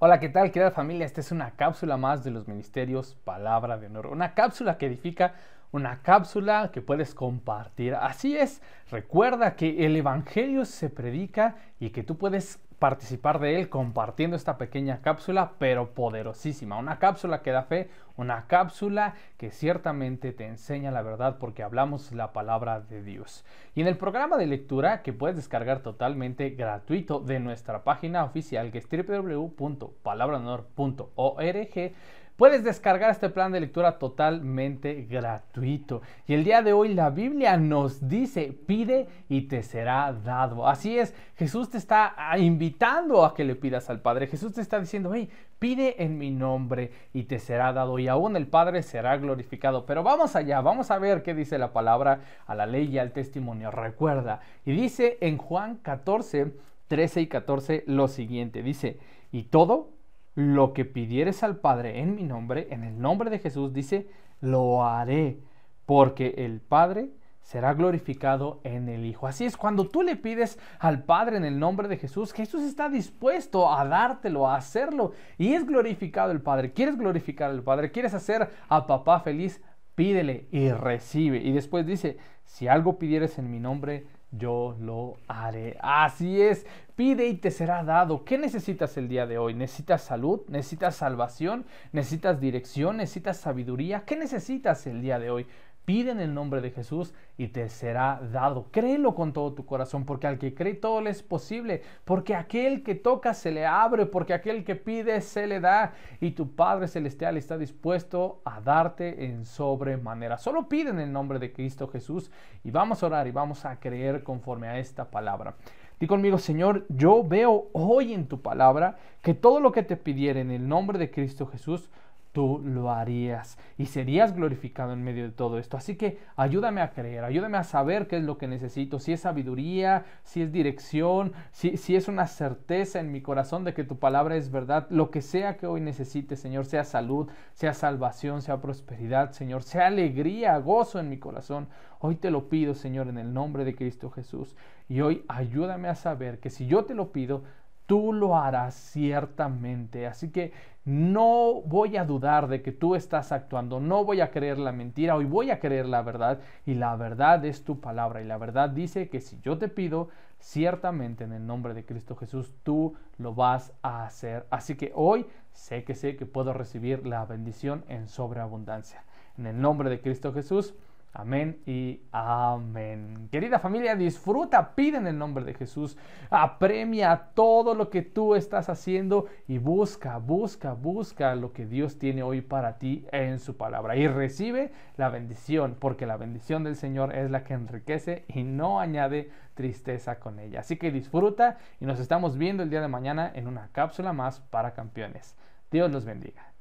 Hola, ¿qué tal, querida familia? Esta es una cápsula más de los ministerios Palabra de Honor. Una cápsula que edifica, una cápsula que puedes compartir. Así es, recuerda que el Evangelio se predica y que tú puedes participar de él compartiendo esta pequeña cápsula, pero poderosísima. Una cápsula que da fe, una cápsula que ciertamente te enseña la verdad porque hablamos la palabra de Dios. Y en el programa de lectura que puedes descargar totalmente gratuito de nuestra página oficial que es www.palabranor.org Puedes descargar este plan de lectura totalmente gratuito. Y el día de hoy la Biblia nos dice, pide y te será dado. Así es, Jesús te está ah, invitando a que le pidas al Padre. Jesús te está diciendo, hey, pide en mi nombre y te será dado. Y aún el Padre será glorificado. Pero vamos allá, vamos a ver qué dice la palabra a la ley y al testimonio. Recuerda. Y dice en Juan 14, 13 y 14 lo siguiente. Dice, y todo lo que pidieres al Padre en mi nombre, en el nombre de Jesús, dice, lo haré, porque el Padre será glorificado en el Hijo. Así es, cuando tú le pides al Padre en el nombre de Jesús, Jesús está dispuesto a dártelo, a hacerlo, y es glorificado el Padre. ¿Quieres glorificar al Padre? ¿Quieres hacer a papá feliz? Pídele y recibe. Y después dice, si algo pidieres en mi nombre, yo lo haré. Así es, pide y te será dado. ¿Qué necesitas el día de hoy? ¿Necesitas salud? ¿Necesitas salvación? ¿Necesitas dirección? ¿Necesitas sabiduría? ¿Qué necesitas el día de hoy? Pide en el nombre de Jesús y te será dado. Créelo con todo tu corazón, porque al que cree todo le es posible, porque aquel que toca se le abre, porque aquel que pide se le da, y tu Padre Celestial está dispuesto a darte en sobremanera. Solo pide en el nombre de Cristo Jesús y vamos a orar y vamos a creer conforme a esta palabra. Di conmigo, Señor, yo veo hoy en tu palabra que todo lo que te pidiera en el nombre de Cristo Jesús, tú lo harías y serías glorificado en medio de todo esto. Así que ayúdame a creer, ayúdame a saber qué es lo que necesito, si es sabiduría, si es dirección, si, si es una certeza en mi corazón de que tu palabra es verdad, lo que sea que hoy necesite, Señor, sea salud, sea salvación, sea prosperidad, Señor, sea alegría, gozo en mi corazón. Hoy te lo pido, Señor, en el nombre de Cristo Jesús. Y hoy ayúdame a saber que si yo te lo pido, tú lo harás ciertamente. Así que no voy a dudar de que tú estás actuando, no voy a creer la mentira, hoy voy a creer la verdad y la verdad es tu palabra y la verdad dice que si yo te pido, ciertamente en el nombre de Cristo Jesús tú lo vas a hacer. Así que hoy sé que sé que puedo recibir la bendición en sobreabundancia. En el nombre de Cristo Jesús. Amén y amén. Querida familia, disfruta, pide en el nombre de Jesús, apremia todo lo que tú estás haciendo y busca, busca, busca lo que Dios tiene hoy para ti en su palabra. Y recibe la bendición, porque la bendición del Señor es la que enriquece y no añade tristeza con ella. Así que disfruta y nos estamos viendo el día de mañana en una cápsula más para campeones. Dios los bendiga.